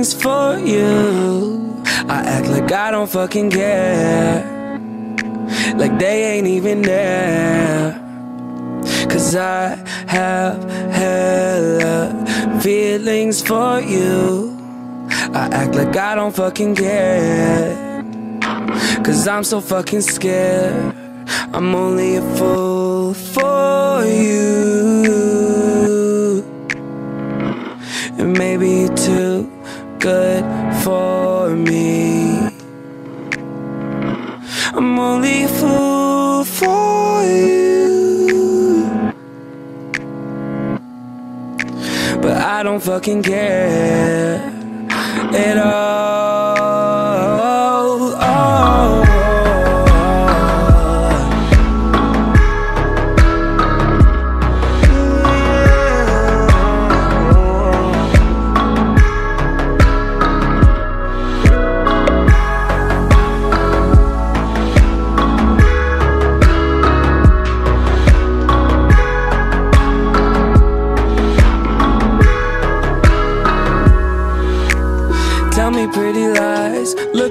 feelings for you. I act like I don't fucking care. Like they ain't even there. Cause I have hella feelings for you. I act like I don't fucking care. Cause I'm so fucking scared. I'm only a fool for you I'm only a fool for you. But I don't fucking care at all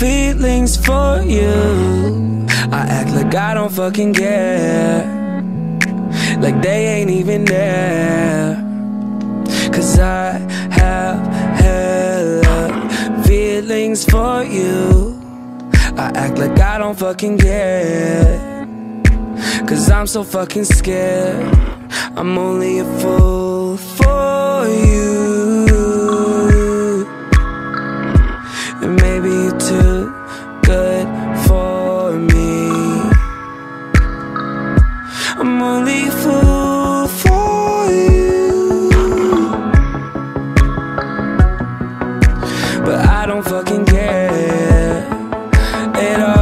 feelings for you. I act like I don't fucking care. Like they ain't even there. Cause I have hella feelings for you. I act like I don't fucking care. Cause I'm so fucking scared. I'm only a fool for I'm only a fool for you. But I don't fucking care at all.